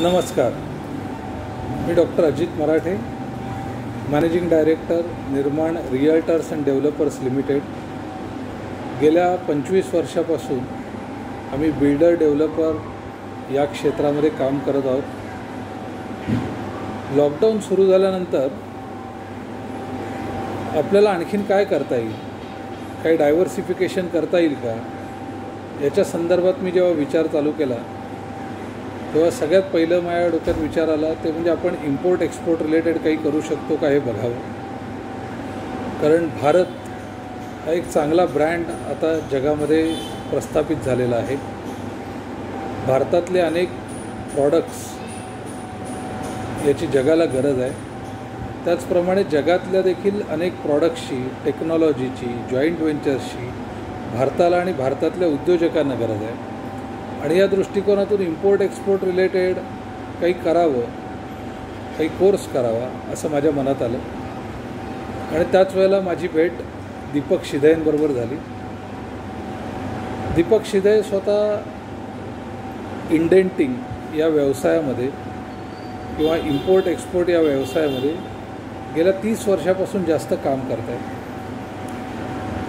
नमस्कार. मी doctor Ajit Marathe managing director Nirman realtors and developers limited. गेल्या पंचवीस वर्षापासून आम्ही बिल्डर डेव्हलपर या क्षेत्रामध्ये काम करत आहोत. लॉकडाऊन सुरू झाल्यानंतर आपल्याला आणखीन काय करता येईल? काही डायव्हर्सिफिकेशन करता येईल का? याच्या संदर्भात मी जेव्हा विचार चालू केला तेव्हा सगळ्यात पहिलं माझ्या डोक्यात विचार आला ते म्हणजे आपण इम्पोर्ट एक्सपोर्ट रिलेटेड काही करू शकतो का हे बघावं. कारण भारत हा एक चांगला ब्रँड आता जगामध्ये प्रस्थापित झालेला आहे. भारतातले अनेक प्रॉडक्ट्स याची जगाला गरज आहे. त्याचप्रमाणे जगातल्या देखील अनेक प्रॉडक्ट्सची टेक्नॉलॉजीची जॉईंट व्हेंचर्सची भारताला आणि भारतातल्या उद्योजकांना गरज आहे. आणि या दृष्टिकोनातून इम्पोर्ट एक्सपोर्ट रिलेटेड काही करावं काही कोर्स करावा असं माझ्या मनात आलं. आणि त्याच वेळेला माझी भेट दीपक शिदयांबरोबर झाली. दीपक शिधय स्वतः इंडेंटिंग या व्यवसायामध्ये किंवा इम्पोर्ट एक्सपोर्ट या व्यवसायामध्ये गेल्या तीस वर्षापासून जास्त काम करत आहेत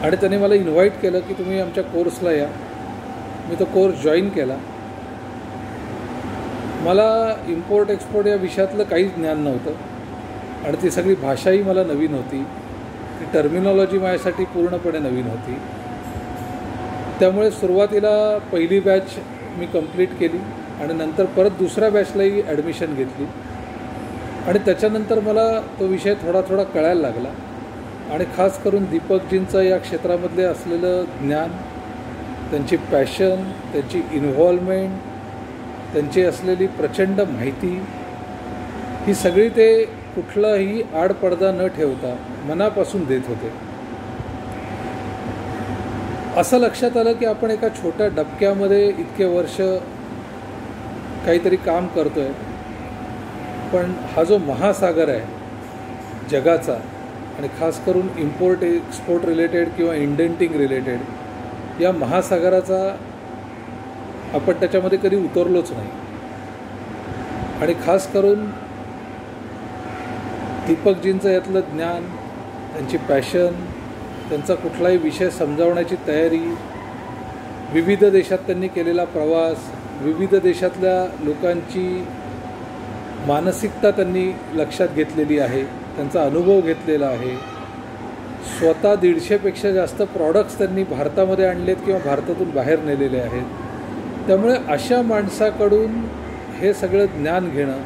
आणि त्यांनी मला इन्व्हाइट केलं की तुम्ही आमच्या कोर्सला या. मी तो कोर्स जॉईन केला. मला इम्पोर्ट एक्सपोर्ट या विषयातलं काहीच ज्ञान नव्हतं. आणि ती सगळी भाषाही मला नवीन होती. ती टर्मिनॉलॉजी माझ्यासाठी पूर्णपणे नवीन होती. त्यामुळे सुरुवातीला पहिली बॅच मी कंप्लीट केली आणि नंतर परत दुसऱ्या बॅचलाही ॲडमिशन घेतली. आणि त्याच्यानंतर मला तो विषय थोडा थोडा कळायला लागला. आणि खास करून दीपकजींचं या क्षेत्रामधले असलेलं ज्ञान त्यांची पॅशन त्यांची इन्व्हॉल्वमेंट त्यांची असलेली प्रचंड माहिती ही सगळी ते कुठलाही आडपडदा न ठेवता मनापासून देत होते. असं लक्षात आलं की आपण एका छोट्या डबक्यामध्ये इतके वर्ष काहीतरी काम करतो आहे पण हा जो महासागर आहे जगाचा आणि खास करून इम्पोर्ट एक्सपोर्ट रिलेटेड किंवा इंडेंटिंग रिलेटेड या महासागराचा आपण त्याच्यामध्ये कधी उतरलोच नाही. आणि खास करून दीपकजींचं यातलं ज्ञान त्यांची पॅशन त्यांचा कुठलाही विषय समजावण्याची तयारी विविध देशात त्यांनी केलेला प्रवास विविध देशातल्या लोकांची मानसिकता त्यांनी लक्षात घेतलेली आहे त्यांचा अनुभव घेतलेला आहे. स्वतः दीडशेपेक्षा जास्त प्रॉडक्ट्स त्यांनी भारतामध्ये आणलेत किंवा भारतातून बाहेर नेलेले आहेत. त्यामुळे अशा माणसाकडून हे सगळं ज्ञान घेणं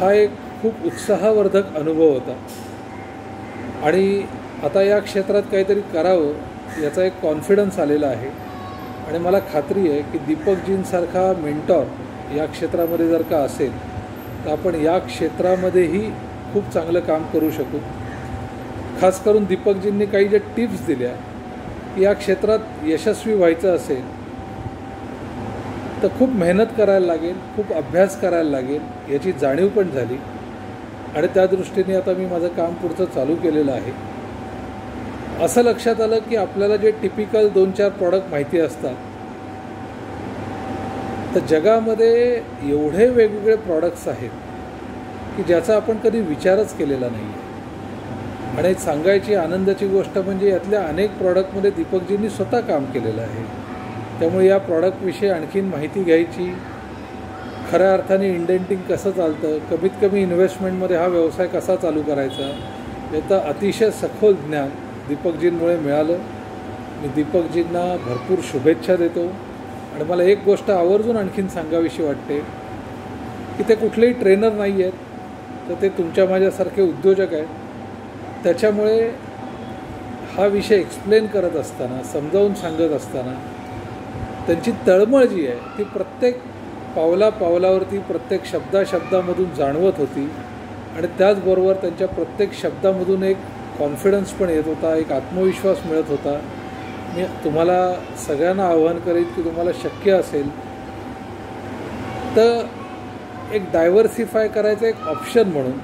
हा एक खूप उत्साहवर्धक अनुभव होता. आणि आता या क्षेत्रात काहीतरी करावं याचा एक कॉन्फिडन्स आलेला आहे. आणि मला खात्री आहे की दीपकजींसारखा मेंटॉर या क्षेत्रामध्ये जर का असेल तर आपण या क्षेत्रामध्येही खूप चांगलं काम करू शकू. खास करून दीपकजींनी काही ज्या टिप्स दिल्या या क्षेत्रात यशस्वी व्हायचं असेल तर खूप मेहनत करायला लागेल खूप अभ्यास करायला लागेल याची जाणीव पण झाली. आणि त्या दृष्टीने आता मी माझं काम पुढचं चालू केलेलं आहे. असं लक्षात आलं की आपल्याला जे टिपिकल दोन चार प्रॉडक्ट माहिती असतात तर जगामध्ये एवढे वेगवेगळे प्रॉडक्ट्स आहेत की ज्याचा आपण कधी विचारच केलेला नाही आहे आणि सांगायची आनंदाची गोष्ट म्हणजे यातल्या अनेक प्रॉडक्टमध्ये दीपकजींनी स्वतः काम केलेलं आहे. त्यामुळे या प्रॉडक्टविषयी आणखीन माहिती घ्यायची. खऱ्या अर्थाने इंडेंटिंग कसं चालतं? कमीत कमी इन्व्हेस्टमेंटमध्ये हा व्यवसाय कसा चालू करायचा? याचं अतिशय सखोल ज्ञान दीपकजींमुळे मिळालं. मी दीपकजींना भरपूर शुभेच्छा देतो. आणि मला एक गोष्ट आवर्जून आणखीन सांगावीशी वाटते की ते कुठलेही ट्रेनर नाही आहेत तर ते तुमच्या माझ्यासारखे उद्योजक आहेत. त्याच्यामुळे हा विषय एक्सप्लेन करत असताना समजावून सांगत असताना त्यांची तळमळ जी आहे ती प्रत्येक पावला पावलावरती प्रत्येक शब्दा शब्दामधून जाणवत होती. आणि त्याचबरोबर त्यांच्या प्रत्येक शब्दामधून एक कॉन्फिडन्स पण येत होता एक आत्मविश्वास मिळत होता. मी तुम्हाला सगळ्यांना आव्हान करेन की तुम्हाला शक्य असेल तर एक डायव्हर्सिफाय करायचं एक ऑप्शन म्हणून.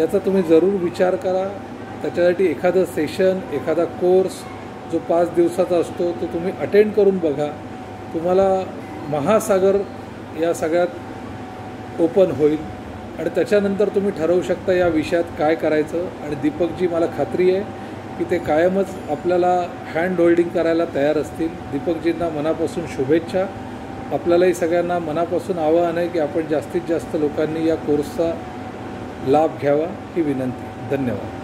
याचा तुम्ही जरूर विचार करा. त्याच्यासाठी एखादं सेशन एखादा कोर्स जो पाच दिवसाचा असतो तो तुम्ही अटेंड करून बघा. तुम्हाला महासागर या सगळ्यात ओपन होईल. आणि त्याच्यानंतर तुम्ही ठरवू शकता या विषयात काय करायचं. आणि दीपकजी मला खात्री आहे की ते कायमच आपल्याला हँड होल्डिंग करायला तयार असतील. दीपकजींना मनापासून शुभेच्छा. आपल्यालाही सगळ्यांना मनापासून आवाहन आहे की आपण जास्तीत जास्त लोकांनी या कोर्सचा लाभ घ्यावा ही विनंती. धन्यवाद.